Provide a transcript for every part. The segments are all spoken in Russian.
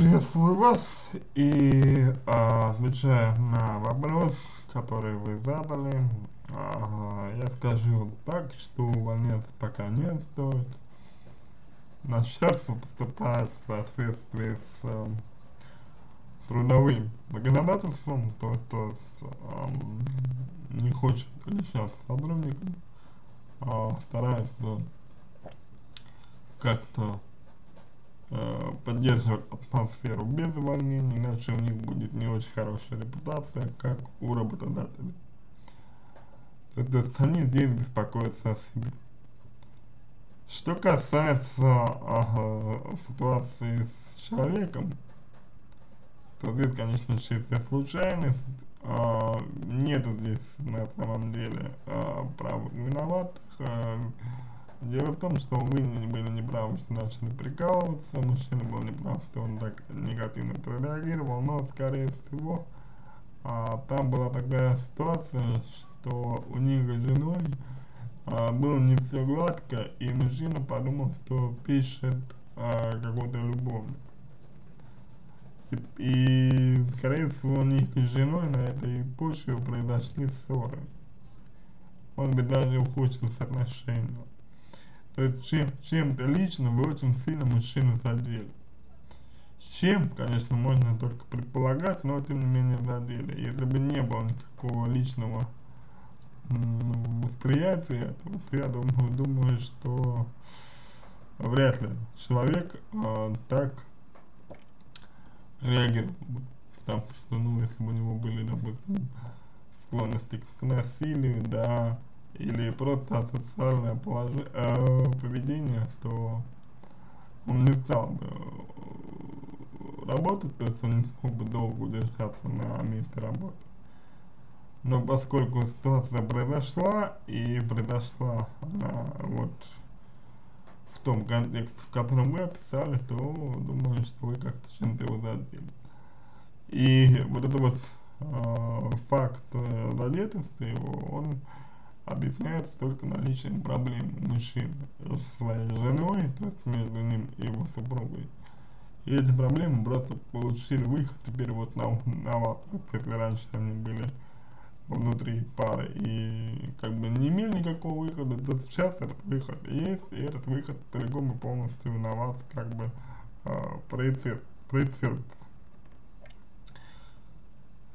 Приветствую вас и а, отвечая на вопрос, который вы задали, а, я скажу так, что увольняться пока не стоит. Начальство поступает в соответствии с э, трудовым законодательством, то, есть э, не хочет лишаться сотрудников, а старается как-то э, поддерживать атмосферу без увольнений, иначе у них будет не очень хорошая репутация, как у работодателей. То есть они здесь беспокоятся о себе. Что касается э, ситуации с человеком, то здесь, конечно, чистая случайность, э, нет здесь на самом деле э, правых виноватых, э, Дело в том, что вы были неправы, что начали прикалываться, мужчина был неправ, что он так негативно прореагировал, но, скорее всего, а, там была такая ситуация, что у них с женой а, было не все гладко, и мужчина подумал, что пишет а, какой-то любовник. И, и, скорее всего, у них с женой на этой почве произошли ссоры. Он бы даже ухудшились отношения. То есть чем, чем-то лично вы очень сильно мужчину задели. Чем, конечно, можно только предполагать, но тем не менее задели. Если бы не было никакого личного восприятия то я думаю, думаю что вряд ли человек э, так реагировал бы. Потому что, ну, если бы у него были, допустим, склонности к насилию, да, или просто асоциальное положение, э, поведение, то он не стал бы э, работать, то есть он не мог бы долго удержаться на месте работы. Но поскольку ситуация произошла, и произошла она вот в том контексте, в котором вы описали, то думаю, что вы как-то чем-то его задели. И вот этот вот э, факт э, задетости его, он объясняется только наличием проблем мужчины с своей женой, то есть между ним и его супругой. И эти проблемы просто получили выход теперь вот на, на вас, если раньше они были внутри пары и как бы не имели никакого выхода, то сейчас этот выход есть, и этот выход целиком и полностью на вас как бы э,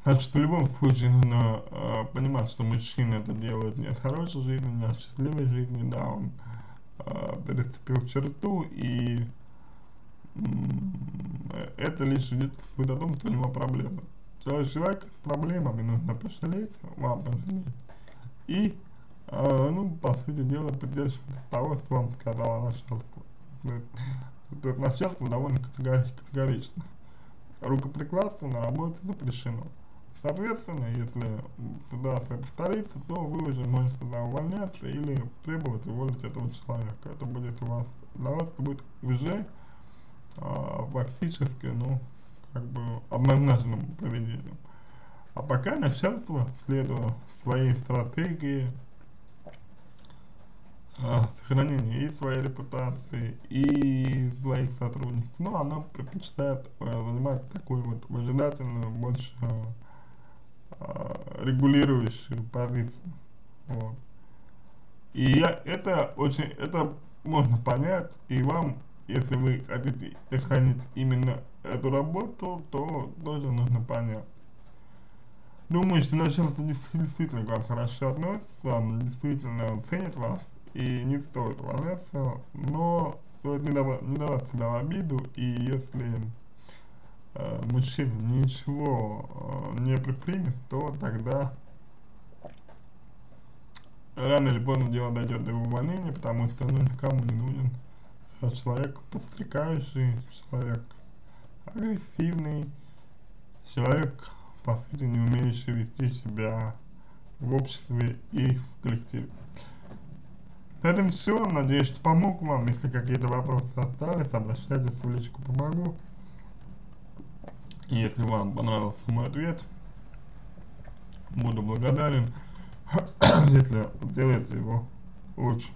проецируется. Значит, в любом случае нужно э, понимать, что мужчина это делает не от хорошей жизни, не от счастливой жизни, да, он э, переступил черту, и э, это лишь свидетельствует о том, что у него проблемы. Человек с проблемами нужно пожалеть, вам пожалеть, и, э, ну, по сути дела, придерживаться того, что вам сказала начальство. То есть начальство довольно категорично. Рукоприкладство на работе запрещено. Соответственно, если ситуация повторится, то вы уже можете туда увольняться или требовать уволить этого человека. Это будет у вас, для вас это будет уже а, фактически, ну, как бы однозначным поведением. А пока начальство, следуя своей стратегии а, сохранения и своей репутации, и своих сотрудников, ну, она предпочитает а, занимать такую вот выжидательную, больше э, регулирующую позицию. Вот. И я, это очень, это можно понять, и вам, если вы хотите сохранить именно эту работу, то тоже нужно понять. Думаю, что начальство действительно к вам хорошо относится, действительно ценит вас, и не стоит увольняться, но стоит не давать, не давать себя в обиду, и если э, мужчина ничего э, не предпримет, то тогда рано или поздно дело дойдет до увольнения, потому что ну, никому не нужен э, человек подстрекающий, человек агрессивный, человек, по сути, не умеющий вести себя в обществе и в коллективе. На этом все. Надеюсь, что помог вам. Если какие-то вопросы остались, обращайтесь в личку помогу. Если вам понравился мой ответ, буду благодарен, если делаете его лучше.